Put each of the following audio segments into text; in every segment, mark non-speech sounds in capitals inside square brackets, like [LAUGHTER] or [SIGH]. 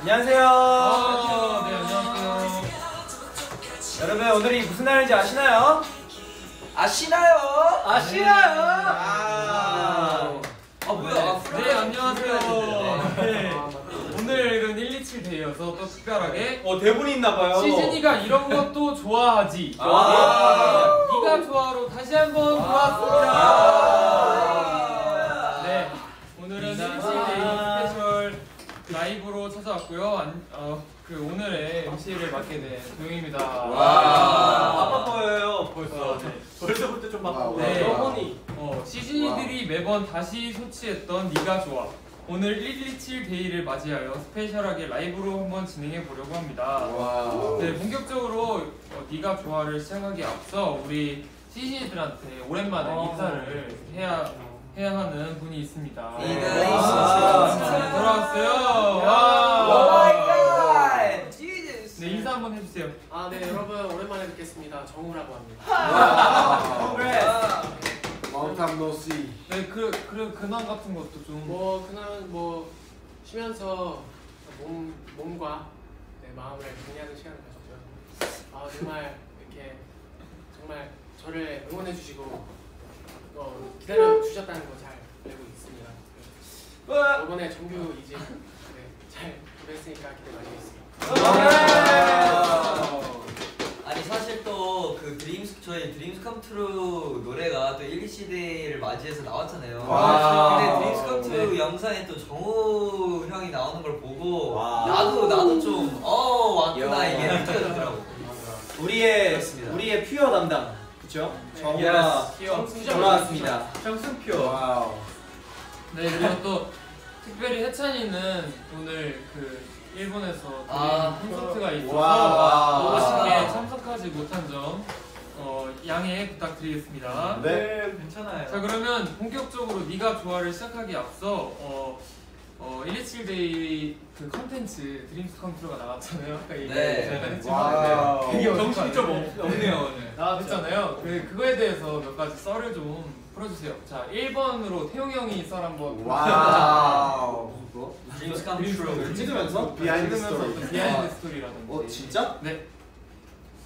안녕하세요. 아, 네, 안녕하세요. 여러분 오늘이 무슨 날인지 아시나요? 아시나요? 아시나요? 아, 아 뭐야? 네, 안녕하세요. 네. 오늘은 127 데이여서 또 특별하게 어 대본이 있나봐요. 시즌이가 이런 것도 좋아하지. 아. 네가 좋아로 다시 한번 돌아왔습니다. 네, 오늘은 127 데이 스페셜 라이브로 찾아왔고요. 안- 어, 그 오늘의 MC를 맡게 된 도영입니다. 아빠 보여요. 벌써. 네. 벌써부터 좀 바빠. 네. 영원히. 어, 시즌이들이 매번 다시 소치했던 네가 좋아. 오늘 127 데이를 맞이하여 스페셜하게 라이브로 한번 진행해 보려고 합니다. 네, 본격적으로 어, 네가 좋아를 시작하기 앞서 우리 시즌이들한테 오랜만에 인사를 해야 해야 하는 분이 있습니다. 와. 네, 돌아왔어요. 오 와. my God! Jesus. 네, 인사 한번 해주세요. 아, 네, 여러분 오랜만에 뵙겠습니다. 정우라고 합니다. Long time no see. 네, 그, 그 근황 같은 것도 좀. 뭐 그냥 뭐 쉬면서 몸 몸과 네, 마음을 정리하는 시간을 가졌고요. 아 정말 이렇게 정말 저를 응원해 주시고 어, 기다려 주셨다는 거 잘 알고 있습니다. 네, 이번에 정규 이제 네, 잘 구했으니까 기대 많이 했습니다. 아니 사실 또 그 Dreams 저희 Dreams Come True 노래가 또 127 day를 맞이해서 나왔잖아요. 와. 근데 Dreams Come True 영상에 또 정우 형이 나오는 걸 보고 와. 나도 나도 좀어 왔구나 야. 이게 느껴지더라고. 우리의 그렇습니다. 우리의 pure 담당. 그렇죠? 네. 정우가 Yes. 돌아왔습니다. 정승 표. Wow. 네 그리고 또 특별히 해찬이는 오늘 그 일본에서 아. 콘서트가 있어서 와. 아쉽게 참석하지 못한 점 어, 양해 부탁드리겠습니다. 네. 괜찮아요. 자 그러면 본격적으로 네가 좋아를 시작하기 앞서 어, 어, 127 day 그 컨텐츠 Dreams Come True가 나왔잖아요. 아까 얘기 네. 저희가 했지만 Wow. 되게 정신이 좀 어색한데. 없- 없네요 오늘. 나왔잖아요. 그 그거에 대해서 몇 가지 썰을 좀 풀어주세요. 자 1번으로 태용 형이 썰 한번 Wow. Dreams Come True. 찍으면서? Behind 찍으면서 스토리. 어떤 behind 스토리라든지. 어 진짜? 네.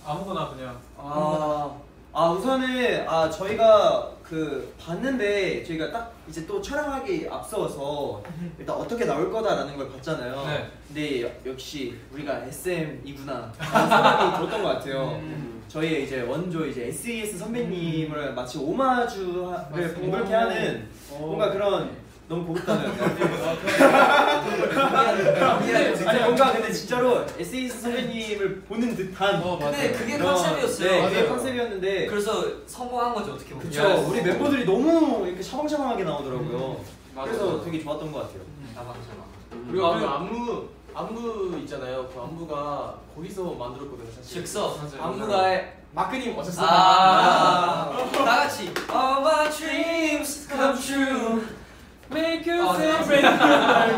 아무거나 그냥. 아, 아 우선은 아 저희가 그 봤는데 저희가 딱 이제 또 촬영하기 앞서서 일단 어떻게 나올 거다라는 걸 봤잖아요. 네. 근데 여- 역시 우리가 SM이구나 [LAUGHS] 생각이 들었던 것 같아요. 음. 저희의 이제 원조 이제 SES 선배님을 마치 오마주를. 공격해 하는 뭔가 그런 너무 고급다는 [LAUGHS] 미안해. 아니 뭔가 근데 진짜로 SES 선배님을 보는 듯한 어. 근데 그게 그런- 컨셉이었어요. 네, 그게 맞아요. 컨셉이었는데 그래서 성공한 거죠 어떻게 보면. 그쵸 우리 멤버들이 너무 이렇게 샤방샤방하게 나오더라고요. 맞아요. 그래서 되게 좋았던 것 같아요. 나방처럼. 그리고 그 안무 안무 있잖아요. 그 안무가 거기서 만들었거든요. 사실. 즉석. 안무가 마크님 오셨어요. 아, 다 같이 All my dreams come true. Make you 아, celebrate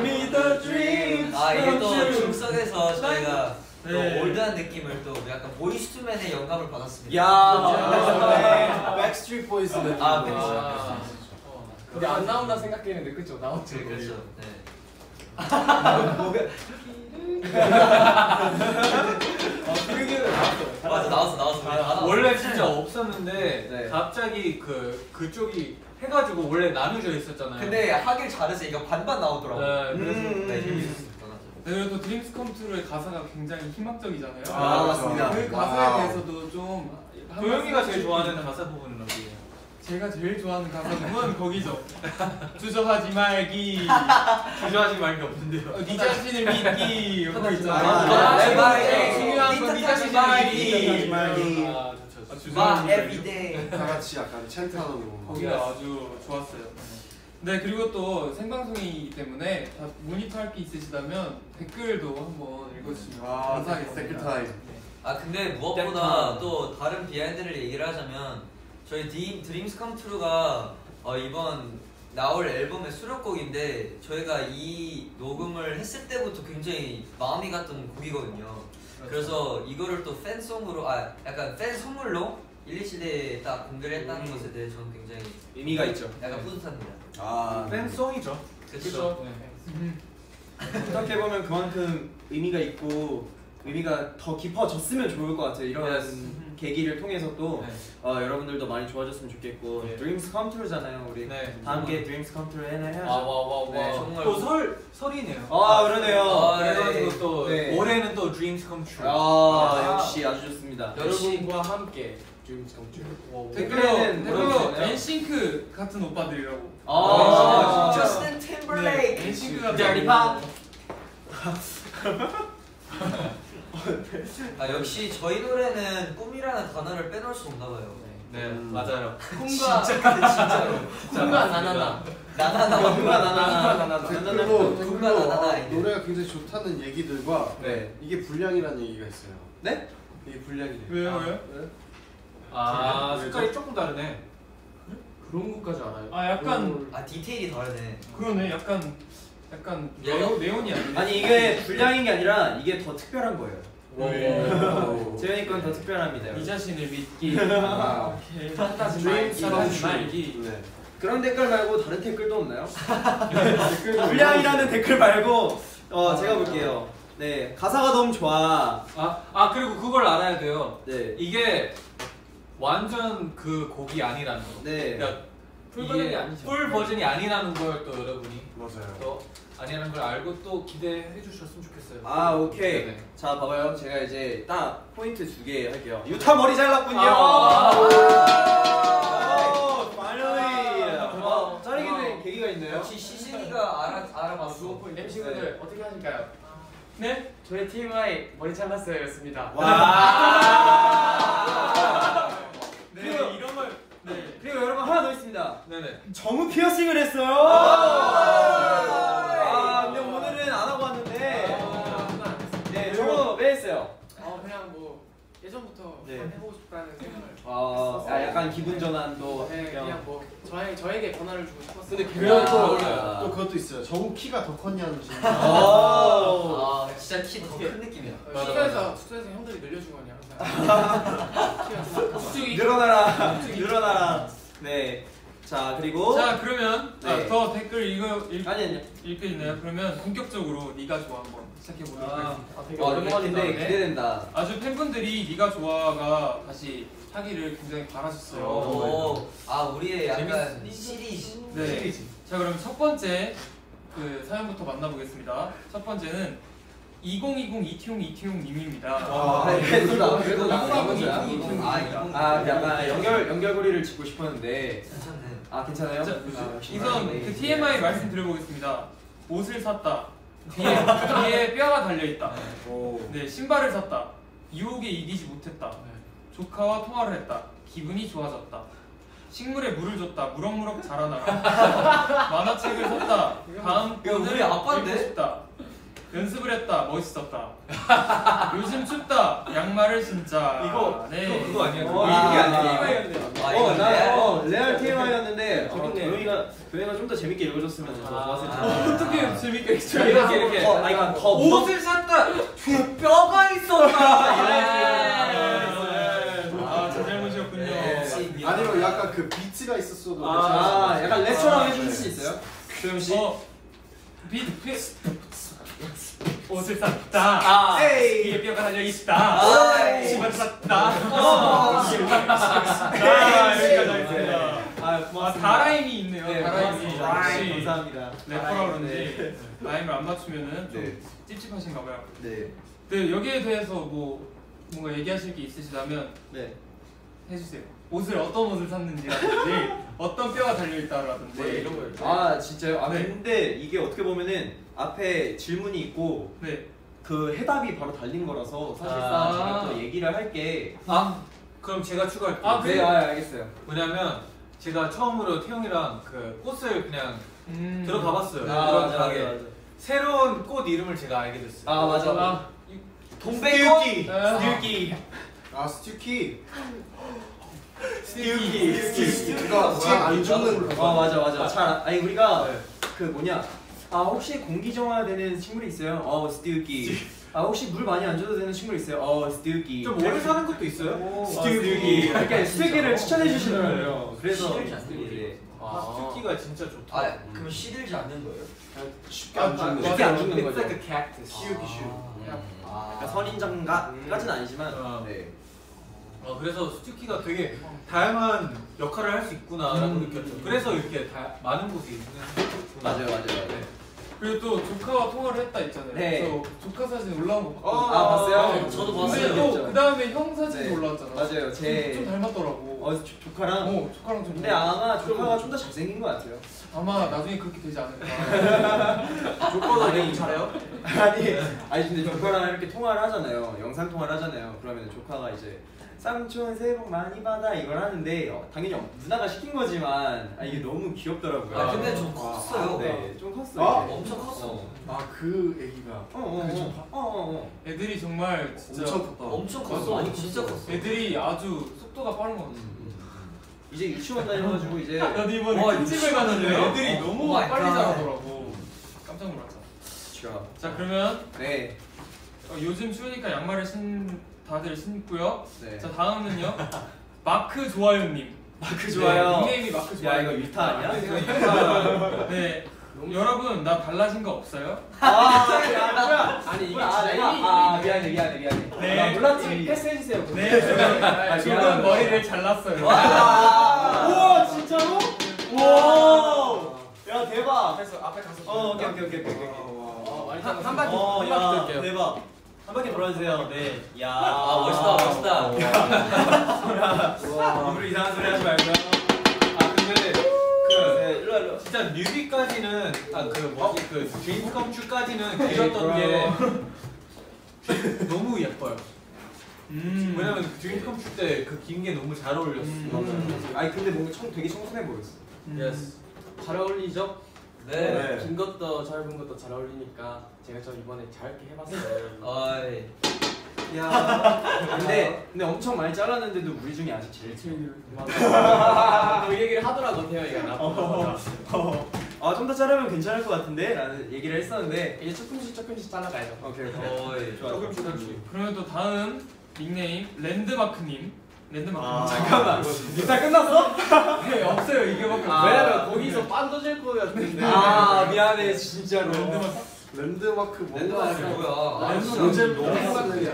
me the dreams 아 이게 또 즉석에서 저희가 네. 또 올드한 느낌을 또 약간 보이스투맨의 영감을 받았습니다. 야, Backstreet Boys 느낌. 아, 그렇죠. 아, 어. 근데 안 나온다 생각했는데 그쵸 나왔죠. 네, 그렇죠. 네. 맞아 나왔어 나왔어. 다 나왔어. 원래 진짜 없었는데 네. 갑자기 그 그쪽이 해가지고 원래 나누져 있었잖아요. 근데 하길 잘해서 이거 반반 나오더라고. 네, 그래서 음. 네 재밌었습니다. 네, 그리고 또 Dreams Come True의 가사가 굉장히 희망적이잖아요. 아, 맞습니다. 그 가사에 Wow. 대해서도 좀 도영이가 제일 좋아하는 가사 부분은 어디예요? 제가 제일 좋아하는 가사 부분 거기죠. [LAUGHS] 주저하지 말기. 주저하지 말게 없는데요. 어, 네 자신을 믿기. 그거 아, 있잖아요. 네, 말기. 제일 중요한 건네 네 자신을 말기. 믿기. 아. 아, 마 말기. everyday. 다 같이 약간 chant하는 거. 거기가 아주 좋았어요. 네 그리고 또 생방송이기 때문에 다 모니터할 게 있으시다면 댓글도 한번 읽어주시면 아, 감사하겠습니다. 댓글 타임. 네. 아 근데 무엇보다 또 다른 비하인드를 얘기를 하자면 저희 디, Dreams Come True가 어, 이번 나올 앨범의 수록곡인데 저희가 이 녹음을 했을 때부터 굉장히 마음이 갔던 곡이거든요. 그래서 이거를 또 팬송으로 아 약간 팬 선물로 127 day에 딱 공개를 했다는 것에 대해 저는 굉장히 의미가 있죠. 약간 뿌듯합니다. 아, 팬송이죠. 그렇죠. 네. 어떻게 보면 그만큼 의미가 있고 의미가 더 깊어졌으면 좋을 것 같아요. 이런. 계기를 통해서 또 네. 어, 여러분들도 많이 좋아졌으면 좋겠고 네. Dreams Come True잖아요. 우리 네. 다 함께 Dreams Come True 해- 해야죠. 와와와와 네, 정말. 또설 설이네요. 아 그러네요. 아, 그래가지고 네. 또 네. 올해는 또 Dreams Come True. 아 역시 아주 좋습니다. 여러분과 함께 지금 정주. 댓글로 댓글에는 댓글로? 엔싱크 같은 오빠들이라고. 아, 네, 저스틴 네, 팀벌레이크. 엔싱크 같은. Pop. [LAUGHS] 아 역시 저희 노래는 꿈이라는 단어를 빼놓을 수 없나 봐요. 네 음. 맞아요. 꿈과 진짜로. [LAUGHS] 꿈과 나나나. 나나나. 누가 나나나 나나나. 댓글로 댓글로 나나나 어, 이제. 노래가 굉장히 좋다는 얘기들과 네. 이게 불량이라는 얘기가 있어요. 네? 이게 불량이래요. 왜요 왜요? 아 왜죠? 색깔이 조금 다르네. 그런 것까지 알아요? 아 약간 아 디테일이 다르네. 그러네 약간 약간 네오 네온이 아니네. 아니 이게 불량인 게 아니라 이게 더 특별한 거예요. 오. 재현이 건 더 특별합니다. 이 자신을 믿기. 아. 오케이. 판타지 말기. 판타지. 네. 그런 댓글 말고 다른 댓글도 없나요? [LAUGHS] 불량이라는 댓글 말고 어 제가 볼게요. 네 가사가 너무 좋아. 아, 아 그리고 그걸 알아야 돼요. 네. 이게 완전 그 곡이 아니라는 거. 네. 그러니까 full 버전이 아니죠. full 버전이 아니라는 걸 또 여러분이 맞아요. 또 아니라는 걸 알고 또 기대해 주셨으면 좋겠어요. 아 오케이. 네네. 자 봐봐요. 제가 이제 딱 포인트 두 개 할게요. 유타 머리 잘랐군요. 아. 오, finally. 어, 자르기는 계기가 있네요. 역시 시즌이가 알아 알아봤어. MC분들 어떻게 하실까요? 네? 저희 TMI 머리 잘랐어요 였습니다. 와. 네 그리고- 이런 걸. 네. 그리고 여러분 하나 더 있습니다. 네네. 정우 피어싱을 했어요. 한번 해보고 싶다는 생각을 아, 아, 약간 기분 전환도. 네, 그냥 뭐 저에 저에게 변화를 주고 싶었어요. 근데 그래요, 그리고 또- 또, 또 그것도 있어요. 정우 키가 더 컸냐는 질문. 오. 아 진짜 키 더 큰 느낌이야. 숙소에서 숙소에서 형들이 항상. [LAUGHS] 키가 숙주기. 늘어나라. 늘어나라. 네. 자 그리고. 자 그러면 네. 아, 더 댓글 읽어 읽, 아니 아니. 읽게 있나요? 그러면 본격적으로 네가 좋아 한번 시작해 보도록 하겠습니다. 아, 되게 어, 오랜만인데. 근데 기대된다. 아주 팬분들이 네가 좋아가 다시 하기를 굉장히 바라셨어요. 오, 아 우리의 약간 재밌- 시리즈. 네. 자 그럼 첫 번째 그 사연부터 만나보겠습니다. 첫 번째는 2020 이티용 이티용 님입니다. 아, 그래도 나 그래도 나 나머지야. 아, 이공. 아 약간 연결 연결고리를 짓고 싶었는데. 괜찮네. 아 괜찮아요? 자, 아, 우선 네. 그 TMI 말씀드려보겠습니다. 옷을 샀다. [LAUGHS] 뒤에 뒤에 뼈가 달려 있다. 오. 네 신발을 샀다. 유혹에 이기지 못했다. 조카와 통화를 했다. 기분이 좋아졌다. 식물에 물을 줬다. 무럭무럭 자라나라. [LAUGHS] 만화책을 샀다. 다음 이거 우리 아빠인데? 연습을 했다. 멋있었다. [LAUGHS] 요즘 춥다. 양말을 신자. 이거- 네. 이거 그거 아니야? 어, 아, 이게 아니야. TMI였네요. 아 어, 레알. 어, 레알 TMI였는데 어, 재밌네. 도영이가 도영이가 좀 더 재밌게 읽어줬으면 더 좋았을 텐데. 아. 어떻게 재밌게 했죠? 이렇게 이렇게. 어, 아니 그러니까 더 옷을 샀다. 뒤에 뼈가 있었다. 아, 제 잘못이었군요. 네, 미안. 아니면 약간 그 비트가 있었어도 아, 약간 랩처럼 해주실 네. 수 있어요? 도영 씨. 어, 빛, 빛. 옷을 샀다. 아. 뒤에 뼈가 달려 있다. 아, 신발 샀다. 어. 아, 여기까지 하겠습니다. 아, 아, 고맙습니다. 다라임이 있네요. 네, 다라임이. 역시 감사합니다. 래퍼라 그런지 네. 라임을 안 맞추면은 좀 네. 찝찝하신가 봐요. 네. 네, 여기에 대해서 뭐 뭔가 얘기하실 게 있으시다면 네. 해주세요. 옷을 어떤 옷을 샀는지라든지 어떤 뼈가 달려 있다라든지 네. 이런 거요. 아 진짜요? 아 네. 근데 이게 어떻게 보면은 앞에 질문이 있고 네. 그 해답이 바로 달린 거라서 사실상 아. 제가 또 얘기를 할게. 아 그럼 제가 추가할게요. 아, 네, 그래요? 아 알겠어요. 뭐냐면 제가 처음으로 태용이랑 그 꽃을 그냥 음. 들어가봤어요. 아, 그런 맞아, 가게. 맞아, 맞아. 새로운 꽃 이름을 제가 알게 됐어요. 아 맞아. 아, 동백꽃. 아. 스투키. 아 스투키. 스투키. 스투키가 잘안 죽는 어 맞아 맞아. 잘 아니 우리가 네. 그 뭐냐 아 혹시 공기 정화되는 식물이 있어요? 어 스투키. 아 혹시 물 많이 안 줘도 되는 식물 있어요? 어 스투키. 좀 오래 사는 것도 있어요? 스투키. 이렇게 스투키를 추천해 주시더라고요. 그래서 시들지 않습니다. 이제 아. 스투키가 진짜 좋다. 아 그럼 시들지 않는 거예요? 쉽게 안 죽는 쉽게 안 죽는 거죠. like a cactus. 쉬우기 쉬우. 아. 약간 선인장가까지는 아니지만 어. 네. 어, 그래서 스투키가 되게 다양한 역할을 할 수 있구나라고 음. 느꼈죠. 그래서 이렇게 다, 많은 곳에 있는. 맞아요, 맞아요. 네. 그리고 또 조카와 통화를 했다 있잖아요. 네. 그래서 조카 사진 올라온 거 어, 봤거든요. 아, 봤어요? 네. 저도 봤어요. 또그 다음에 형 사진이 네. 올라왔잖아. 맞아요, 제- 좀, 좀 닮았더라고. 어, 조, 조카랑 어, 조카랑 좀. 근데 아마 조카가 좀 더 잘생긴 것 같아요. 아마 나중에 그렇게 되지 않을까. [LAUGHS] 조카가 너무 잘해요? 아니, 아니 근데 조카랑 이렇게 통화를 하잖아요. 영상 통화를 하잖아요. 그러면 조카가 이제 삼촌 새해 복 많이 받아 이걸 하는데 어, 당연히 누나가 시킨 거지만 아, 이게 너무 귀엽더라고요. 아 근데 좀 컸어요. 네, 좀 컸어요. 아? 이제. 엄청 컸어. 어, 아그 애기가 어, 어, 어, 어, 어. 애들이 정말 진짜 엄청 컸다. 엄청 컸어. 아니 진짜 컸어. 애들이 아주 속도가 빠른 것 같아. 이제 유치원 다녀가지고 이제 [LAUGHS] 나도 이번에 와, 큰 집에 유치원 갔는데? 애들이 어, 너무 빨리 갓. 자라더라고. 깜짝 놀랐어. 자 그러면 네, 어, 요즘 추우니까 양말을 신 다들 신고요. 네. 자 다음은요 마크 좋아요님. 마크 좋아요. 네, 닉네임이 마크 좋아요. 야 이거 유타 아니야? 네. 여러분 나 달라진 거 없어요? 아, 야, 뭐야? 아니 이게 아, 진짜 이미 아 미안해 미안해 미안해. 네. 나 몰랐지. 패스해 주세요. 네. 제가 조금. 머리를 잘랐어요. 와, 우와 진짜로? 와, 야 대박. 그래서 앞에 가서 어 오케이 오케이 오케이 오케이. 어, 한, 바퀴 어, 한 야, 바퀴 돌게요. 대박. 한 바퀴 돌아주세요. 네. 야. 아 멋있다 멋있다. 일부러 이상한 소리 하지 말고요. 아 근데 그 네, 일로 와, 일로. 와. 진짜 뮤비까지는 아그 뭐지 그 드림 컴퓨까지는 길었던 게 [LAUGHS] 너무 예뻐요. 음. 왜냐면 그 드림 컴퓨 때그 긴 게 너무 잘 어울렸어. 음. 아니 근데 뭔가 청, 되게 청순해 보였어. Yes. 잘 어울리죠? 네. 네. 긴 것도 짧은 것도 잘 어울리니까 제가 좀 이번에 잘게 해봤어요. 어이. 야. 근데 근데 엄청 많이 잘랐는데도 우리 중에 아직 제일 제일. 그 얘기를 하더라고 태용이가 나. 어. 아 좀 더 자르면 괜찮을 것 같은데? 라는 얘기를 했었는데 이제 조금씩 조금씩 잘라가야죠. 오케이. 좋아. 조금씩 조금씩. 그러면 또 다음 닉네임 랜드마크님. 랜드마크. 아, 잠깐만 이따 끝났어? [LAUGHS] 네, 없어요 이게밖에 없어요. 아. 왜냐면 거기서 빵 터질 거였는데. 아 미안해 진짜로 랜드마크. 랜드마크 뭔가 랜드마크 뭐야? 랜드마크. 진짜 요즘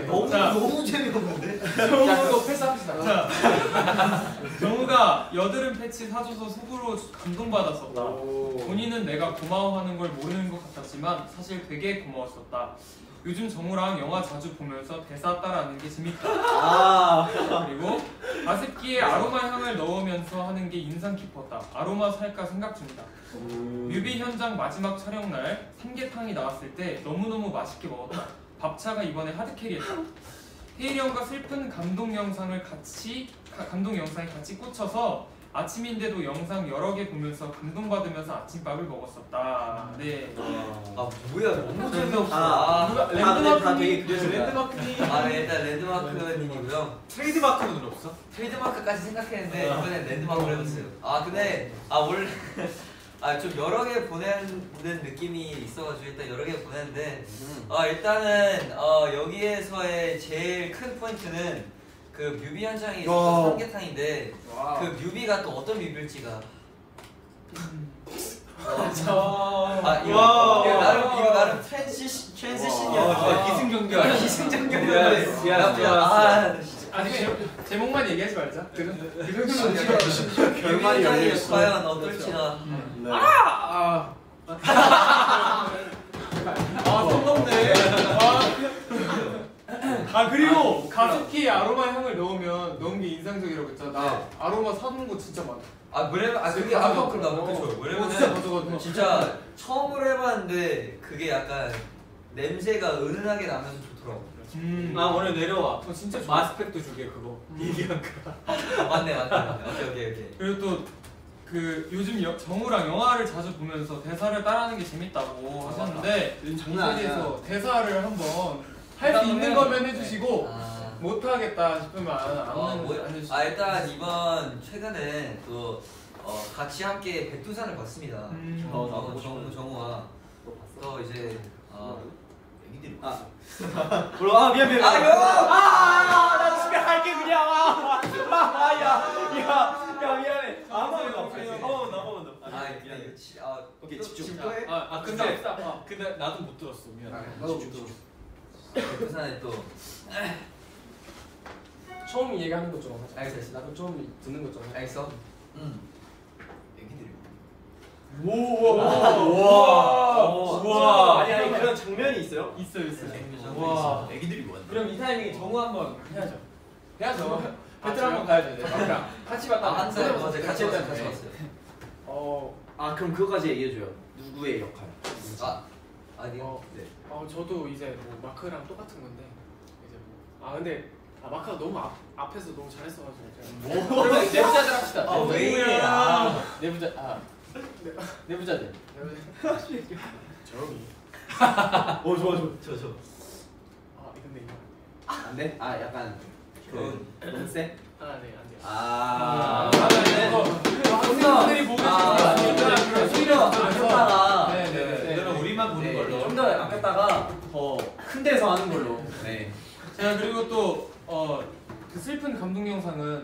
너무 너무. 너무 재미없는데. 야 그거 패스합시다. 자, [LAUGHS] 정우가 여드름 패치 사줘서 속으로 감동받았었다. 본인은 내가 고마워하는 걸 모르는 것 같았지만 사실 되게 고마웠었다. 요즘 정우랑 영화 자주 보면서 대사 따라하는 게 재밌다. 아 그리고 가습기에 아로마 향을 넣으면서 하는 게 인상 깊었다. 아로마 살까 생각 중이다. 뮤비 현장 마지막 촬영 날 삼계탕이 나왔을 때 너무너무 맛있게 먹었다. 밥차가 이번에 하드캐리했다. 혜일이 형과 슬픈 감동 영상을 같이 가- 감동 영상에 같이 꽂혀서 아침인데도 영상 여러 개 보면서 감동받으면서 아침밥을 먹었었다. 네. 아 뭐야 너무 재미없어. 아, 아, 누가- 다, 다 되게 그려진다. 랜드마크님. 아 네, 일단 랜드마크님이고요. 트레이드마크는 없어? 트레이드마크까지 생각했는데 이번엔 랜드마크를 해봤어요. 아 근데 아 원래 [LAUGHS] 아좀 여러 개 보내는 느낌이 있어가지고 일단 여러 개 보냈는데 어 일단은 어 여기에서의 제일 큰 포인트는 그 뮤비 현장에 있었던 와. 삼계탕인데 그 뮤비가 또 어떤 뮤비일지가 저. 아 이거, 와. 이거 나름 이거 나름 transition transition이었어. 와, 기승전결. 기승전결이었는데 Yes, yes, 아 아직 제, 제목만 얘기하지 말자. 그, 그 정도는 [LAUGHS] 뮤비 결말이 현장이 열렸어. 과연 어떨지나. 네. 아, [LAUGHS] 아손 넘네. 아 그리고 가습기에 아로마 향을 넣으면 넣은 게 인상적이라고 했잖아. 나 네. 아로마 사둔 거 진짜 많아. 아 왜냐면 아 그게. 아까 그나 그쵸 어, 진짜 왜냐면은 가져가지고. 진짜 처음으로 해봤는데 그게 약간 냄새가 은은하게 나면서 좋더라고. 음. 아 오늘 내려와. 어, 진짜 좋아. 마스펙도 주게 그거. 얘기한 거. 아, 맞네 맞네 맞네. 오케이 오케이 오케이. 그리고 또 그 요즘 여, 정우랑 영화를 자주 보면서 대사를 따라하는 게 재밌다고 하셨는데 장난 아니야. 자리에서 대사를 한번 할수 한번 있는. 거면 해주시고 아, 못 하겠다 싶으면 안 아, 하는 뭐, 안 해주시고. 아 일단 이번 최근에 또 어, 같이 함께 백두산을 봤습니다. 음. 어, 어, 정우 정우와 또 이제 어, 애기들이 아 물론 [LAUGHS] 아 미안 미안 아, 미안. 형! 아나 집에 갈게 그냥 아야야야 야, 미안해 아무거나 한번 더 한번더 오케이 집중. 집 거에? 아, 아 근데 근데 나도 못 들었어 미안. 나도 못 들었어. 부산에 또 처음 얘기하는 것처럼 하자. 알겠어. 나도 처음 듣는 것처럼. 하자. 알겠어? 응. 애기들이. 우와. 우와. 아니 아니 그런 장면이 있어요? 있어 있어. 와. 애기들이 뭐야? 그럼 이 타이밍에 정우 한번 해야죠. 해야죠. 배틀 한번 가야죠. 네, 막랑 같이 봤다. 아, 한 살. 맞아. 같이 했잖아. 같이 네. 봤어요. 어, 아 그럼 그거까지 얘기해줘요. 누구의 역할? 아, 아니요. 어, 네. 어 저도 이제 뭐 마크랑 똑같은 건데 이제 뭐, 아 근데 아 마크가 너무 앞 앞에서 너무 잘했어가지고 제가 그러면 내부자들 합시다. 아, 왜 이래? 아. 내부자 아 내부자들. 조용히. 어 좋아 좋아. 저 저. 아 근데 이거 안 돼? 아 약간 그 너무 세? 아네 안돼요. 아. 학생들이 보고 아, 계시니까 오히려 아꼈다가 네, 네, 걸로. 좀더 아꼈다가 더 큰 데서 하는 걸로. 네. 자 그리고 또 어 그 슬픈 감동 영상은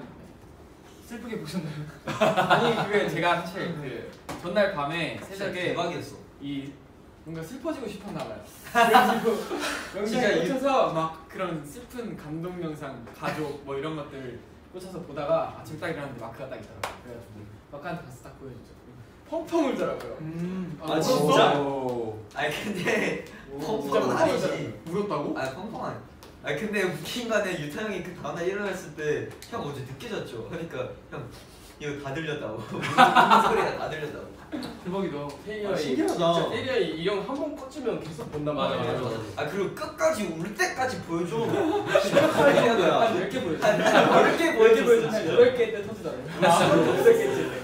슬프게 보셨나요? [LAUGHS] 아니 그게 제가 사실 그 전날 밤에 새벽에 대박이었어. 이 뭔가 슬퍼지고 싶었나 봐요. [LAUGHS] 그래가지고 이- 꽂혀서 막 그런 슬픈 감동 영상, 가족 뭐 이런 것들 꽂혀서 보다가 아침 딱 일어났는데 마크가 딱 있더라고요. 그래가지고 마크한테 가서 딱 보여줬죠. 펑펑 울더라고요. 음. 아, 진짜? 아니 근데 진짜 펑펑은 펑펑 아니지. 울었다고? 아 펑펑 아니. 아 근데 웃긴 거는 유타 형이 그 다음날 일어났을 때 형 어제 늦게 잤죠. 하니까 형 이거 다 들렸다고. [LAUGHS] 무슨 소리가 다 들렸다고. 대박이다. 테리어이 신기하다. 진짜 테리어이 이형 한 번 꽂히면 계속 본단 맞아, 말이에요. 맞아, 아 그리고 끝까지 울 때까지 보여줘. [LAUGHS] 거야. 한 10개 보여줬어. 한 10개 보여줬어 한 진짜. 8개 때 터지더라고요. 8개째. 어.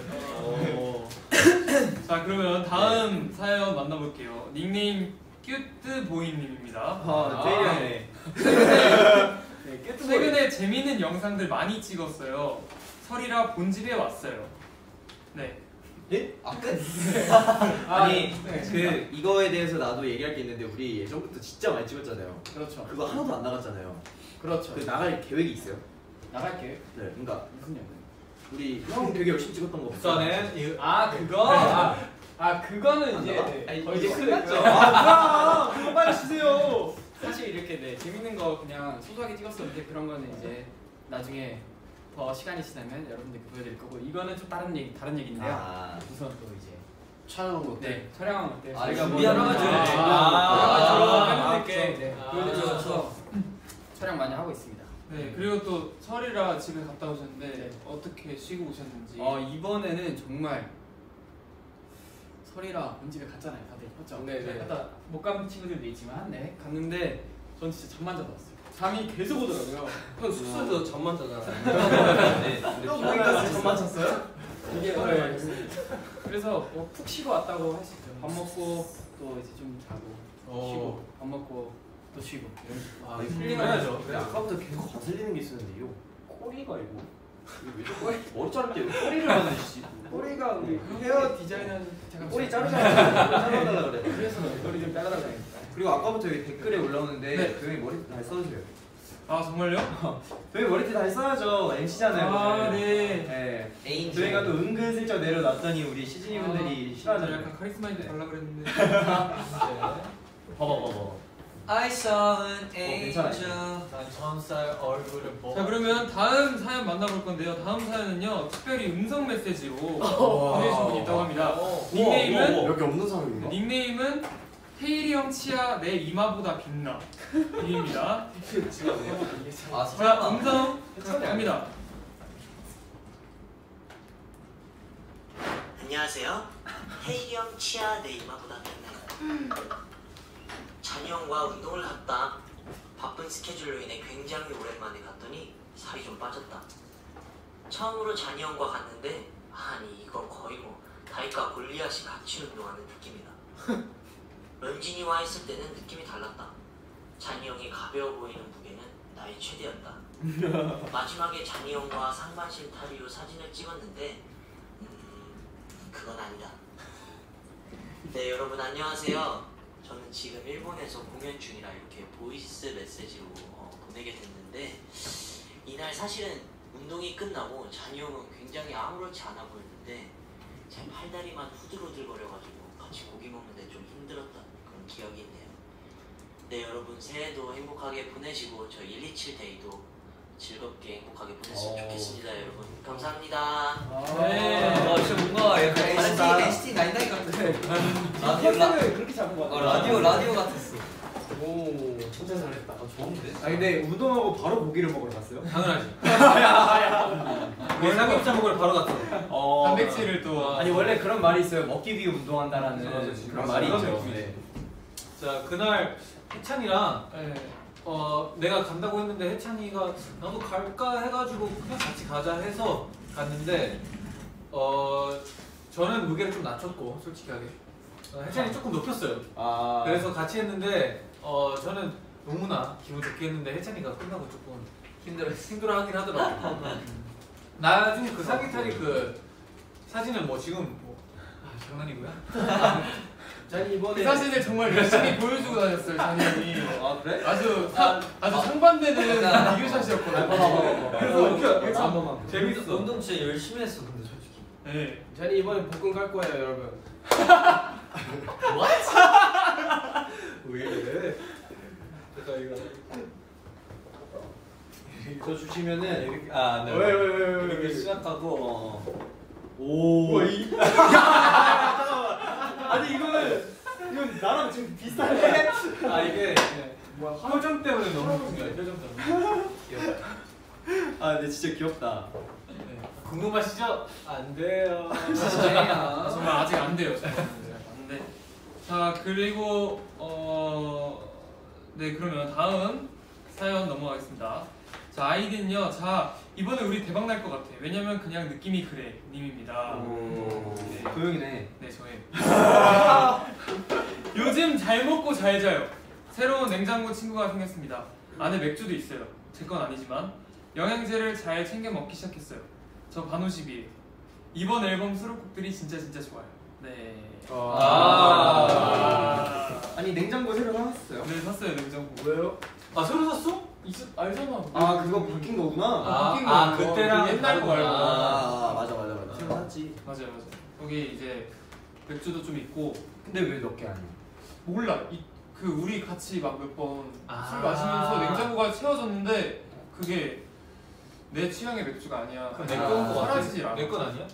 자 그러면 다음 사연 만나볼게요. 닉네임 큐트 보이님입니다. 아, 데이네. 네, [LAUGHS] 깨끗하게. 최근에 재밌는 영상들 많이 찍었어요. 설이라 본집에 왔어요. 네. 아 끝? [LAUGHS] 아니 네. 그 이거에 대해서 나도 얘기할 게 있는데 우리 예전부터 진짜 많이 찍었잖아요. 그렇죠. 그거 하나도 안 나갔잖아요. 그렇죠. 그 나갈 계획이 있어요? 나갈게요. 네. 그러니까 무슨 영상? 우리 형 되게 열심히 찍었던 거. 이아 그거? 아, 아 그거는 이제? 네, 거의 이제 끝났죠. 아? 그거 빨리 주세요. 사실 이렇게 네 재밌는 거 그냥 소소하게 찍었었는데 그런 거는 이제 나중에 더 시간이 지나면 여러분들께 보여드릴 거고 이거는 좀 다른 얘기 다른 얘기인데요. 아. 우선 또 이제 촬영한 거. 네 촬영한 것들 아, 저희가 뭐 여러 가지. 네, 아, 여러 아, 가지 팬분들께 아, 네, 아, 보여드려서 촬영 많이 하고 있습니다. 네 그리고 또 설이라 집에 갔다 오셨는데 네. 어떻게 쉬고 오셨는지. 어 이번에는 정말 설이라 본 집에 갔잖아요 다들 맞죠? 네, 네. 갔다 못간 친구들도 있지만 네 갔는데 전 진짜 잠만 자다 왔어요 잠이 계속 오더라고요 형 숙소에서 잠만 자잖아. [LAUGHS] 형 거기 가서 잠만 잤어요? 이게 네. 그래서 뭐 푹 쉬고 왔다고 할 수 있죠 밥 먹고 또 이제 좀 자고 어. 쉬고 밥 먹고 또 쉬고 이런 식으로. 아, 훌륭하죠. 근데 아까부터 계속 거슬리는 게 있었는데 이거 꼬리가 이거 이거 왜 자꾸 [LAUGHS] 머리 자를 때 꼬리를 만드시 꼬리가 우리 헤어 디자인은 잠깐 꼬리 자르잖아. [LAUGHS] 잘라달라 그래. 그래서 머리 좀 잘라달라니까 그리고 아까부터 여기 댓글에 올라오는데 네. 도영이 머리띠 잘 써주세요. 아 정말요? 도영이 머리띠 잘 써야죠. MC잖아요. 아 네. 네. 도영이가 또 은근슬쩍 내려놨더니 우리 시즈니 분들이 아, 싫어하잖아요. 약간 카리스마 있게 달라 그랬는데. [LAUGHS] 봐봐 봐봐. I saw an 괜찮아요. angel. 난 천살 얼굴을 보고. 자 그러면 다음 사연 만나볼 건데요. 다음 사연은요 특별히 음성 메시지로 어. 보내주신 분이 있다고 합니다. 닉네임은 여기 없는 사람인가? 닉네임은 테일이 형 치아 내 이마보다 빛나 님입니다. 아 자. 음성 갑니다. 안녕하세요. 헤이리 형 치아 내 이마보다 낫나요? 잔이 형과 운동을 갔다. 바쁜 스케줄로 인해 굉장히 오랜만에 갔더니 살이 좀 빠졌다. 처음으로 잔이 형과 갔는데 아니 이거 거의 뭐 다이카 골리앗이 같이 운동하는 느낌이다. [LAUGHS] 런쥔이와 했을 때는 느낌이 달랐다. 잔이 형이 가벼워 보이는 무게는 나의 최대였다. [LAUGHS] 마지막에 잔이 형과 상반신 탈의로 사진을 찍었는데 음, 그건 아니다. 네 여러분 안녕하세요. 저는 지금 일본에서 공연 중이라 이렇게 voice 메시지로 어, 보내게 됐는데 이날 사실은 운동이 끝나고 쟈니 형은 굉장히 아무렇지 않아 보였는데 제 팔다리만 후들후들거려가지고 같이 고기 먹는데 좀 힘들었던 그런 기억이 있네요. 네 여러분 새해도 행복하게 보내시고 저희 127 day도 즐겁게 행복하게 보냈으면 오. 좋겠습니다 여러분. 감사합니다. 네. 와 진짜 뭔가 약간 알겠습니다. NCT NCT 나인나인 같은 [LAUGHS] 컨셉을 그렇게 잡은 거 어, 같아. 라디오 라디오 같았어. 오 진짜 잘했다. 아 좋은데? 아 근데 운동하고 바로 고기를 먹으러 갔어요? 당연하지. [LAUGHS] 우리 삼겹살 먹으러 바로 갔어. 어. 단백질을 또 아니 원래 그런 말이 있어요. 먹기 위해 운동한다라는 맞아, 맞아. 그런 맞아. 말이 있죠. 네. 자 그날 해찬이랑 네. 어 내가 간다고 했는데 해찬이가 나도 갈까 해가지고 그냥 같이 가자 해서 갔는데 어 저는 무게를 좀 낮췄고 솔직하게 어, 해찬이 조금 높였어요. 아 그래서 같이 했는데 어 저는 너무나 기분 좋게 했는데 해찬이가 끝나고 조금 힘들어 힘들어하긴 하더라고. 나중에 그 사기탈이 그 사진을 뭐 지금 뭐 아, 장난이고요. 자그 이번에 사진을 정말 열심히 보여주고 다녔어요, 형이. 아 그래? 아주 사, 아 주 상반되는 약간- 비교샷이었거든요. 그래서 웃겨. 재밌어. 운동 진짜 열심히 했어 근데 솔직히. 네. 잔이 이번에 복근 깔 거예요, 여러분. [LAUGHS] 왜 이래? 잠깐 이거. 저 주시면은 이렇게 아 네. 왜, 왜, 왜, 왜, 왜, 이렇게 왜. 시작하고 어. 오. 이- 아니 이거는 이건 나랑 지금 비슷한데. 아 이게 뭐야, 표정 때문에 너무 중요해. 표정 때문에. 귀엽다. 아 근데 진짜 귀엽다. 네. 궁금하시죠? 안 돼요. [LAUGHS] 아, 정말 아직 안 돼요. 자 그리고 어 네 그러면 다음 사연 넘어가겠습니다. 자 아이디는요. 자 이번에 우리 대박 날 것 같아. 왜냐면 그냥 느낌이 그래 님입니다. 네. 도영이네. 네 저의. [LAUGHS] 요즘 잘 먹고 잘 자요. 새로운 냉장고 친구가 생겼습니다. 안에 맥주도 있어요. 제 건 아니지만 영양제를 잘 챙겨 먹기 시작했어요. 저 반오십이에요. 이번 앨범 수록곡들이 진짜 진짜 좋아요. 네. 아. 아니 냉장고 새로 사왔어요. 네 샀어요 냉장고. 왜요? 아 새로 샀어? 있어, 알잖아. 아 그거 바뀐 거구나. 아, 바뀐 아, 거예요. 그때랑 그 옛날 거. 말고. 아, 맞아 맞아 맞아. 새로 샀지. 맞아요 맞아요. 여기 이제 맥주도 좀 있고 근데 왜 몇 개 아니야? 몰라 이, 그 우리 같이 막 몇 번술 아. 마시면서 냉장고가 채워졌는데 그게 내 취향의 맥주가 아니야. 내 아, 건거 같아. 사라지질 않아. 내 건 아니야?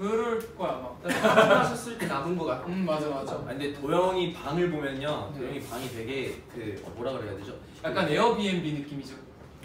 그럴 거야 아마. 하셨을 [LAUGHS] 때 남은 거 같아. 음 맞아 맞아. 아 근데 도영이 방을 보면요. 네. 도영이 방이 되게 그 어, 뭐라 그래야 되죠? 약간 에어비앤비 느낌이죠.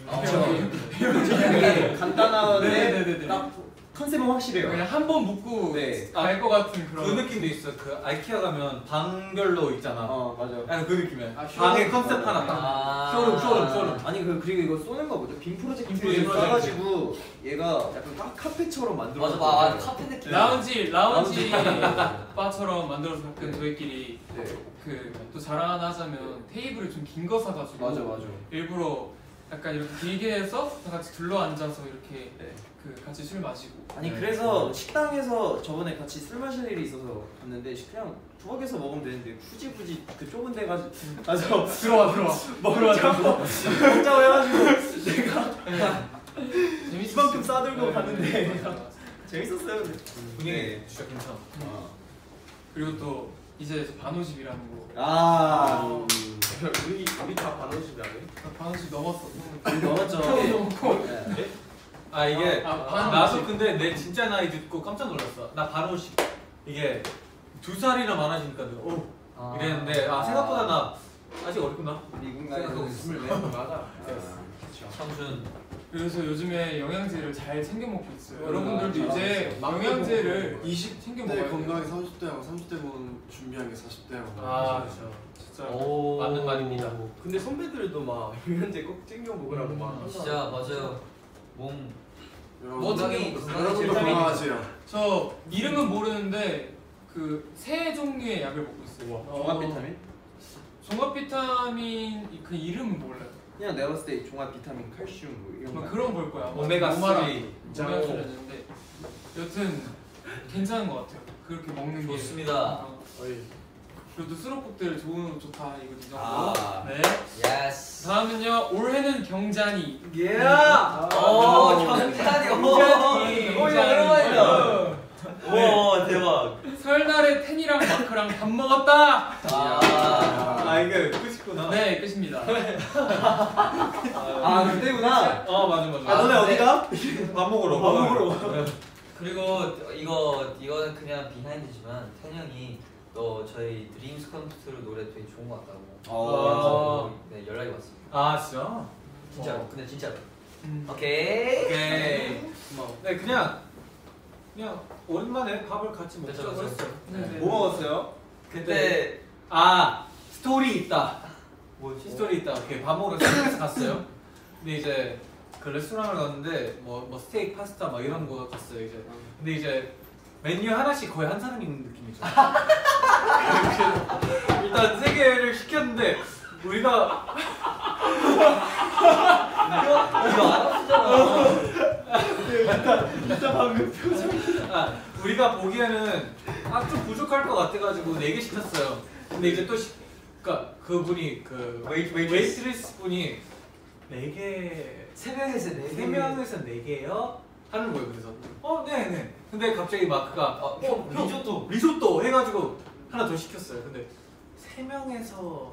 아, 에어비앤비. [LAUGHS] 되게 간단한데 네네네네. 딱 컨셉은 확실해요. 그냥 한번 묵고 네. 갈것 같은 그런. 그 느낌도 있어. 그 아이키아 가면 방별로 있잖아. 어 맞아. 약간 그 느낌이야. 아, 방에 쇼룸. 컨셉 하나 딱. 아. 쇼룸, 쇼룸, 쇼룸. 아니 그 그리고 이거 쏘는 거 뭐죠? 빔 프로젝트 빔 프로젝트. 써가지고 얘가 약간 카, 카페처럼 만들어. 맞아 맞아 카페 느낌. 라운지 라운지. [LAUGHS] 바처럼 만들어서 가끔 저희끼리 네. 그또 자랑 하나 하자면 테이블을 좀 긴 거 사가지고 맞아 맞아. 일부러 약간 이렇게 길게 해서 다 같이 둘러 앉아서 이렇게 네. 그 같이 술 마시고 아니 네. 그래서 식당에서 저번에 같이 술 마실 일이 있어서 갔는데 그냥 부엌에서 먹으면 되는데 굳이 굳이 그 좁은 데 가서 가서 들어와 들어와 [LAUGHS] 먹자고 먹자고 해가지고 내가 이만큼 싸들고 갔는데. 맞아, 맞아. 재밌었어요. 근데. 분위기 네. 진짜 괜찮아. 어. 그리고 또 이제 반오십이라는 거아 우리 우리 다? 나 반오십 넘었어 넘었죠. 넘고 [LAUGHS] 네. 아 이게 아, 반 나도 오십. 근데 내 진짜 나이 듣고 깜짝 놀랐어. 나 반오십 이게 두 살이나 많아지니까 오 이랬는데 아 생각보다 나 아직 어리구나. 미국 있어. 스물네 [LAUGHS] 맞아. 청춘. 그래서 요즘에 영양제를 잘 챙겨 먹고 있어요 음, 여러분들도 이제. 영양제를 20 챙겨 10대 먹어야 돼요 건강하게 30대하고 30대분 준비한 게 40대하고 아 그렇죠. 진짜 오. 맞는 말입니다. 근데 선배들도 막 [LAUGHS] 영양제 꼭 챙겨 먹으라고 막. 음, 진짜 맞아요. 몸 여러분도 제일 건강하세요. 저 이름은 모르는데 그 세 종류의 약을 먹고 있어요. 종합 비타민? 종합 비타민 그 이름은 몰라요. 그냥 내가 봤을 때 종합 비타민, 칼슘 뭐 이런 막 거. 그런 걸 거야. 오메가 오마라 3. 오메가 3였는데 여튼 괜찮은 것 같아요. 그렇게 먹는 게 좋습니다. 또 수록곡들 좋은 좋다 이거 이 정도 아. 네 yes. 다음은요 올해는 경쟈니 예. 아, 오. 오. 경쟈니. 오 오랜만이다. 오와 대박. 설날에 텐이랑 마크랑 밥 먹었다. 아, 아 이게 끝이구나. 네 끝입니다. 아 그때구나. 어 맞아 맞아. 아 너네 어디가? 밥 먹으러. 밥 먹으러. 그리고 이거 이거는 그냥 비하인드지만 태영이 너 저희 드림스 컴퓨터 노래 되게 좋은 것 같다고. 어. 네 연락이 왔습니다. 아 진짜? 진짜로. 어. 근데 진짜로. 음. 오케이. 오케이. 네 그냥 그냥 오랜만에 밥을 같이 먹자고. 했어요. 네 네. 뭐 먹었어요? 그때 아 스토리 있다. 뭐지? 스토리 있다. 오케이 밥 먹으러 시장에서 갔어요. 근데 이제 그 레스토랑을 갔는데 뭐, 뭐 스테이크, 파스타 막 이런 거 갔어요 이제. 근데 이제 메뉴 하나씩 거의 한 사람 있는 느낌이죠. [LAUGHS] 일단 세 개를 시켰는데 우리가 이거 알았잖아. 아, 우리가 보기에는 아 좀 부족할 것 같아가지고 네 개 시켰어요. 근데 이제 또 시, 그러니까 그분이 그 웨이트 웨이트리스 분이 네 개. 세 명에서 네 세 명에서 네 개요? 하는 거예요. 그래서 어, 네, 네. 근데 갑자기 마크가 어, 형, 형, 리조또. 리조또 해가지고 하나 더 시켰어요. 근데 세 명에서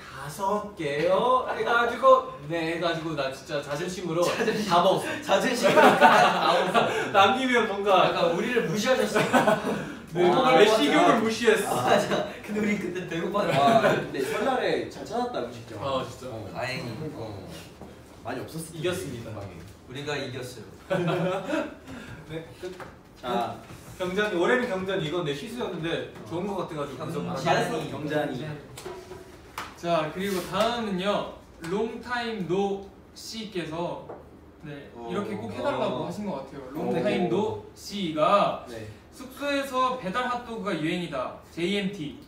다섯 개요? 해가지고 네 해가지고 나 진짜 자존심으로 다 먹었어. 자존심이니까 [LAUGHS] 남기면 뭔가 약간 우리를 무시하셨어. [LAUGHS] 네, 아, 외식욕을. 무시했어. 맞아. 근데 우리 그때 배고팠는데. 와 근데 설날에 잘 찾았다 음식점. 아 진짜 어. 다행히 어. 많이 없었을 텐데, 이겼습니다. 방에. 우리가 이겼어요. 네, 끝. 자 경전 올해는 경전 이건 내 실수였는데 좋은 것 같아가지고 계속 경쟈니. 말하는 경쟈니. 자 그리고 다음은요 long time no see께서 네 어. 이렇게 꼭 해달라고 어. 하신 것 같아요. long time no see가 네. 숙소에서 배달 핫도그가 유행이다. JMT.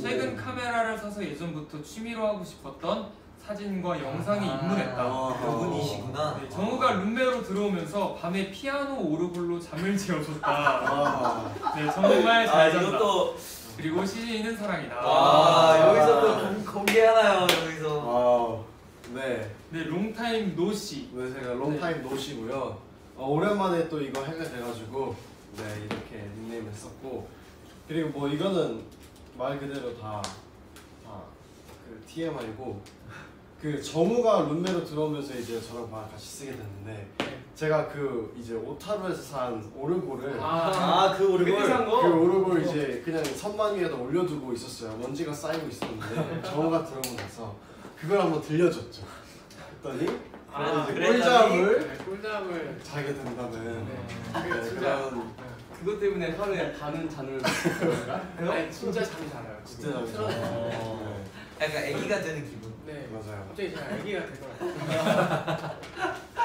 최근 카메라를 사서 예전부터 취미로 하고 싶었던 사진과 영상에 입문했다. 아. 그분이시구나. 네, 정우가 룸메로 들어오면서 밤에 피아노 오르골로 잠을 재워줬다. 아. 네 정말 아 잘 잔다. 이것도 그리고 시즈니는 사랑이다. 아 여기서 또 공- 공개하나요 여기서. 네. 네 long time no see. 네, 제가 long time no see고요. 어, 오랜만에 또 이거 하게 돼가지고 네 이렇게 닉네임을 썼고 그리고 뭐 이거는 말 그대로 다 다 그 TMI고 그 정우가 룸메로 들어오면서 이제 저랑 방 같이 쓰게 됐는데 제가 그 이제 오타루에서 산 오르골을 아그 우리 그때 산 거? 그 오르골 이제 그냥 선반 위에다 올려두고 있었어요. 먼지가 쌓이고 있었는데 정우가 들어오고 나서 그걸 한번 들려줬죠. 그랬더니 아? 꿀잠을 네, 꿀잠을 자게 된다는 네. 네, 그 진짜 그런 그것 때문에 하루에 반은 잔을 아니 진짜 잠이 잘 와요. 진짜 잘 틀어놓고. 네, 약간 애기가 되는 기분. 네. 맞아요. 갑자기 제가 아기가 되더라고요.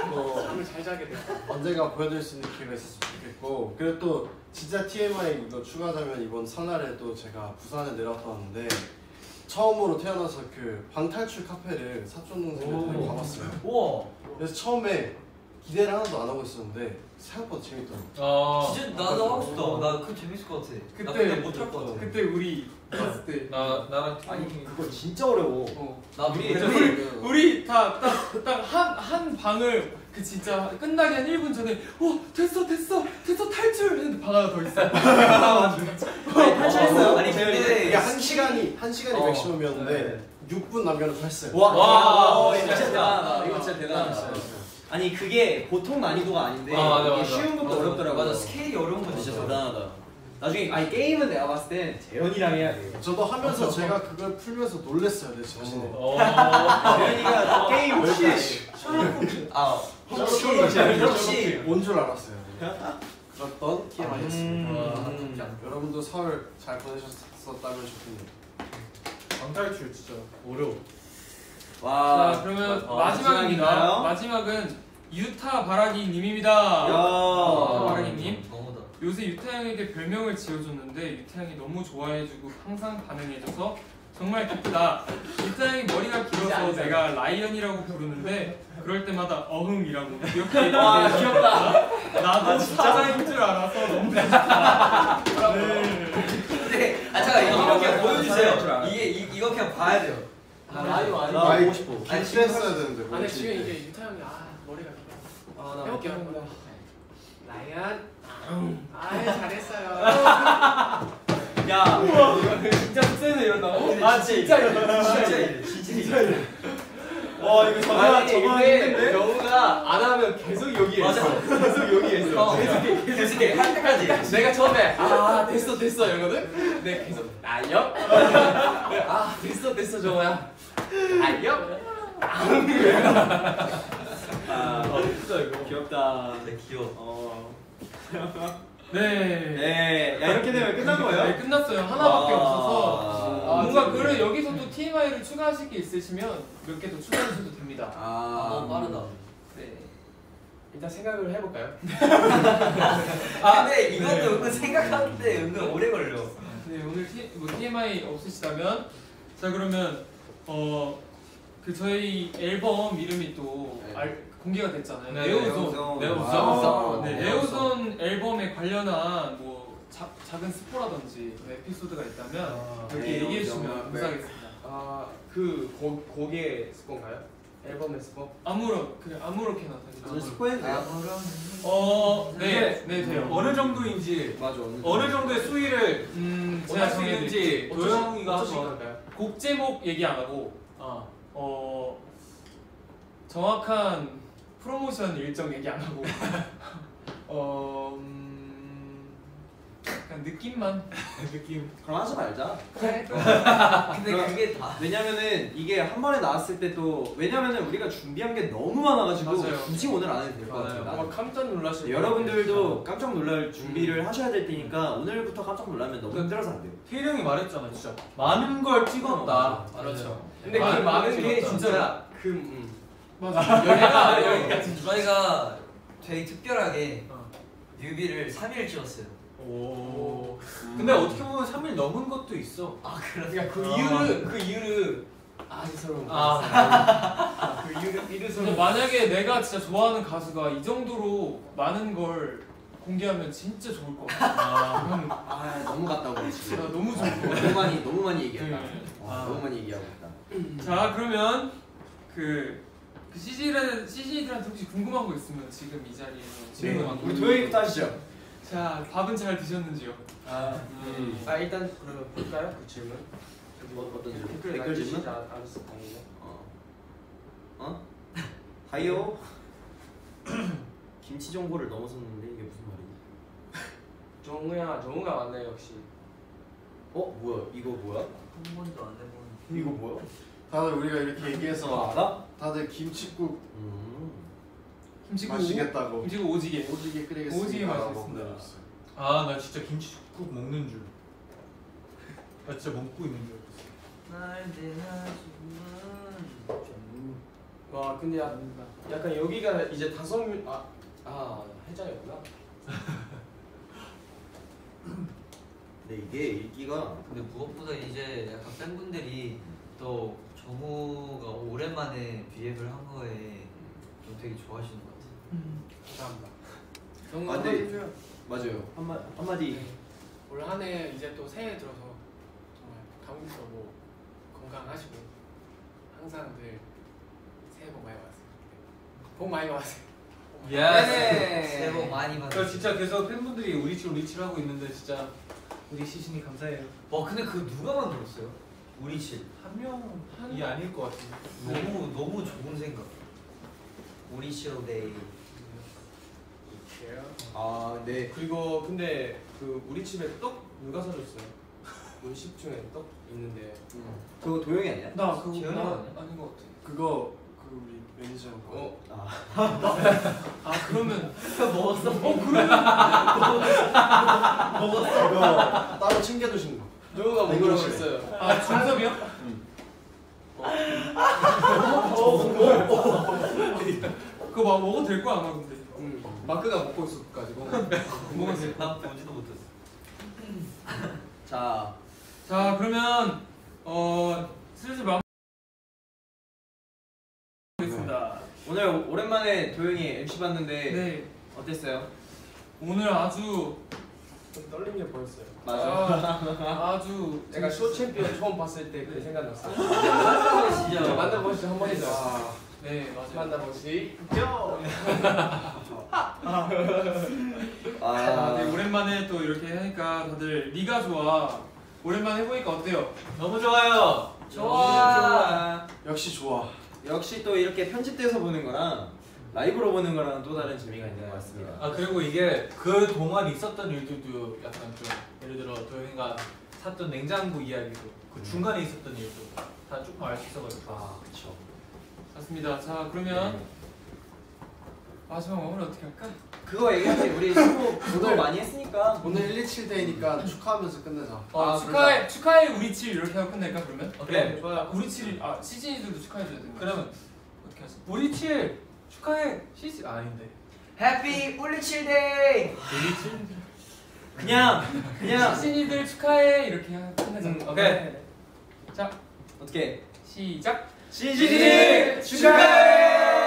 뭐 [LAUGHS] 잠을 잘 자게 됐어요. 언젠가 보여드릴 수 있는 기회가 있었으면 좋겠고 그리고 또 진짜 TMI 이거 추가하자면 이번 설날에 또 제가 부산에 내려왔었는데 처음으로 태어나서 그 방탈출 카페를 사촌 동생들 가봤어요. 우와. 그래서 처음에 기대를 하나도 안 하고 있었는데 생각보다 재밌더라고요. 어, 진짜 나도 하고 싶다. 나 그거 재밌을 것 같아. 나 그때 근데 못할 것 같아. 그때 우리 봤을 때 나 나랑 아니 그거 진짜 어려워. 어. 나도 우리 그래. 우리 우리 다딱딱한한 방을 그 진짜 끝나기 한 1분 전에 어 됐어 됐어 됐어 탈출 했는데 방 하나 더 있어. [LAUGHS] 아니, 탈출했어요? 아니 근데 이게 한 시간이 한 시간이 어. 맥시멈이었는데 6분 남겨놓고 했어요. 와, 와, 와, 진짜 진짜 대단하다. 대단하다. 이거 진짜 대단하다. 아니 그게 보통 난이도가 아닌데 아, 맞아, 이게 맞아. 쉬운 것도 맞아, 어렵더라고. 맞아 스케일이 어려운 거 진짜. 대단하다. 나중에 아니 게임은 내가 봤을 땐 재현이랑 해야 돼. 저도 하면서 제가 그걸 풀면서 놀랬어요 내 자신에. 어. [LAUGHS] 재현이가 게임 혹시 아 혹시 혹시 혹시 뭔 줄 알았어요. [LAUGHS] 그랬던 TMI였습니다. 음. 여러분도 설 잘 보내셨었다면 좋겠네요. 방탈출 진짜 어려워. 자 그러면 어, 마지막입니다. 마지막인가요? 마지막은 유타 바라기 님입니다. 야. 어, 바라기님. 너무다. 요새 유타 형에게 별명을 지어줬는데 유타 형이 너무 좋아해주고 항상 반응해줘서 정말 기쁘다. 유타 형이 머리가 길어서 내가 라이언이라고 부르는데 그럴 때마다 어흥이라고 귀엽게 와, 얘기해서 귀엽다. 나도 사자인 줄 알아서 너무 좋다. 네. 근데 아 잠깐 이거 이거 그냥 보여주세요. 이게 이, 이거 그냥 봐야 돼요. 아, 라이오 아니. 나 보고 싶어. 아니, 길때 했어야 되는데. 아, 근데 지금 이게 유타 형이 아 머리가 길어. 아, 나 해볼게요. 라이언 아 잘했어요 [LAUGHS] 야 진짜 숙소에서 이런다. 아 진짜 진짜 이래 진짜 이래 와 이거 저거 저거 근데 했는데 영우가 안 하면 계속 여기에 맞아. 있어. [LAUGHS] 계속 여기에 있어. 어, 계속 이렇게 할 때까지 내가 처음에 아 됐어 됐어 이러거든. 내가 계속 나요? 아 됐어 됐어 정호야. 나요? 아 진짜 이거. 귀엽다 네 귀여워 어. 네. 네, 야 이렇게 되면 끝난 거예요? 네, 끝났어요. 하나밖에 아. 없어서 아, 뭔가 네. 그를 여기서도 TMI를 추가하실 게 있으시면 몇 개 더 추가하셔도 됩니다. 아 너무 빠르다 네. 일단 생각을 해볼까요? [LAUGHS] 아 근데 이것도 은근 생각하는데 은근 오래 걸려 네 오늘 T, 뭐 TMI 없으시다면 자 그러면 어 그 저희 앨범 이름이 또 네. 알, 공개가 됐잖아요. 네, 네오존. 네오존. 아, 네, 네. 네오존 앨범에 관련한 뭐 자, 작은 스포라든지 그 에피소드가 있다면 아, 네, 얘기해 네오존. 주시면 네. 감사하겠습니다. 아 그 곡의 스폰가요? 앨범의 스폰? 아무렇 그 아무렇게나 저는 사실. 스포해도 돼요? 어, 네, 이게 네 돼요. 어느 정도인지 맞아 어느 어느 정도의 수위를 음, 제가. 있는지 도영이가 한번? 곡 제목 얘기 안 하고 어. 어 정확한 프로모션 일정 얘기 안 하고 [LAUGHS] 느낌만. 느낌. 그럼 하지 말자. 그래 [LAUGHS] 근데 그게 다. 왜냐면은 이게 한 번에 나왔을 때 또 왜냐면은 우리가 준비한 게 너무 많아가지고 맞아요. 굳이 오늘 안 해도 될 것. 같아요 아마 깜짝 놀라실 네. 여러분들도 깜짝 놀랄 준비를 하셔야 될 테니까 오늘부터 깜짝 놀라면 너무 힘들어서 안 돼요. 태일 형이 말했잖아 진짜. 많은 걸 찍었다. 그렇죠. 근데 아, 그 많은. 게. 진짜 그 음. 맞아. [LAUGHS] [LAUGHS] 여기가 여기까지. 저희가 되게 특별하게 어. 뮤비를 3일 찍었어요 오. 근데 어떻게 보면 3일 넘은 것도 있어. 아 그러니까 그 아. 이유는 그 이유는 아직 서로 아. 그 이유는 이유 근데 서로 만약에 내가 진짜 좋아하는 가수가 이 정도로 많은 걸 공개하면 진짜 좋을 것 같아. 아, 아 너무 같다고 나 지금 너무 좋을 것 같아. 너무 많이 너무 많이 얘기했다. 네. 와, 아. 너무 많이 얘기하고 있다. 자 그러면 그, 그 CG들, CG들한테 혹시 궁금한 거 있으면 지금 이 자리에서 질문 안 우리 도영이부터 하시죠 자 밥은 잘 드셨는지요? 아, 음. 아 일단 그러면 볼까요 그 질문? 뭐, 어떤 질문? 댓글 댓글 질문? 않- 않았을 당연히. 어? 어? 하이요? [CLEARS THROAT] 김치 정보를 넘어섰는데 이게 무슨 말이지? 정우야 정우가 왔네 역시. 어? 뭐야? 이거 뭐야? 한 번도 안 해본 이거 뭐야? 다들 우리가 이렇게 얘기해서 알아? 다들 김치국 음. 김치국 마시겠다고 김치국 오지게 오지게 끓이겠습니다 오지게 마시겠습니다. 아 나 진짜 김치국 먹는 줄. 나 진짜 먹고 있는 줄. 와 근데 야, 약간 여기가 이제 다섯 명 아, 아 해장이었구나. [LAUGHS] 근데 이게 일기가 근데 무엇보다 이제 약간 팬분들이 또 정우가 오랜만에 비앱을 한 거에 좀 되게 좋아하시는 것 같아 요 감사합니다. 정우 아, 한마디 네. 해줘요. 맞아요 한마, 한마디 올한해 이제 또 새해 들어서 정말 감격스럽고 건강하시고 항상 늘 새해 복 많이 받으세요. 네. 복 많이 받으세요. yes. 새해 복 많이 저 받으세요 진짜 계속 팬분들이 우리 칠 우리 칠 하고 있는데 진짜 우리 시신이 감사해요. 와 근데 그 누가 만들었어요? 우리 집한 명이 아닐 것 같은데. 너무 너무 좋은 생각 우리 칠데이 아 네. 그리고 근데 그 우리 집에 떡 누가 사줬어요? 음식 중에 떡 있는데 음. 그거 도영이 아니야? 나 그거 재현이 나 아니야? 아닌 것 같아 그거 그 우리 매니저 형 거. 어아 그러면 [LAUGHS] 먹었어? 어 그러면 그거 따로 챙겨두신 거. 누가. 먹으라고 했어요. 아 준섭이요? 그거 막 먹어도 될 거야 아마 근데 음, 마크가 먹고 있어가지고 돼. 난 보지도 못했어 [LAUGHS] 자 자 그러면 어 슬슬 마무리하겠습니다. 오늘 오랜만에 도영이 MC 봤는데 네 어땠어요? 오늘 아주 좀 떨린 게 보였어요. 아, [LAUGHS] 아주 내가 쇼 챔피언 처음 봤을 때그 네. 생각 났어요. 진짜 만나보시죠 한 번이죠. 아, 네 맞아요. 만나보시죠. [LAUGHS] 아, 네, 오랜만에 또 이렇게 하니까 다들 네가 좋아. 오랜만에 해보니까 어때요? 너무 좋아요. 좋아. 역시 좋아. 역시 또 이렇게 편집돼서 보는 거랑 라이브로 보는 거랑 또 다른 재미가 있는 것 같습니다. 아 그리고 이게 그 동안 있었던 일들도 약간 좀 예를 들어 도현이가 샀던 냉장고 이야기도 그 중간에 있었던 일도 다 조금 알 수 있어가지고 아, 그렇죠. 맞습니다. 자 그러면 마지막 마무리 어떻게 할까? 그거 얘기하지. 우리 서로 오늘 많이 했으니까. 오늘 127 데이니까 축하하면서 끝내자. 어, 아, 축하해 축하해 우리 칠 이렇게 하고 끝낼까 그러면? 어, 그래. 좋아요. 우리 칠아 시즌이들도 축하해줘야 되는 거야. 그러면 어떻게 하지? 우리 칠 축하해 시즈니 아, 아닌데 happy 우리 칠 day. 우리 칠 그냥 그냥 시즈니들 축하해 이렇게 하고 끝내자. 음, 오케이. 자 어떻게 시작. 시즈니 축하해.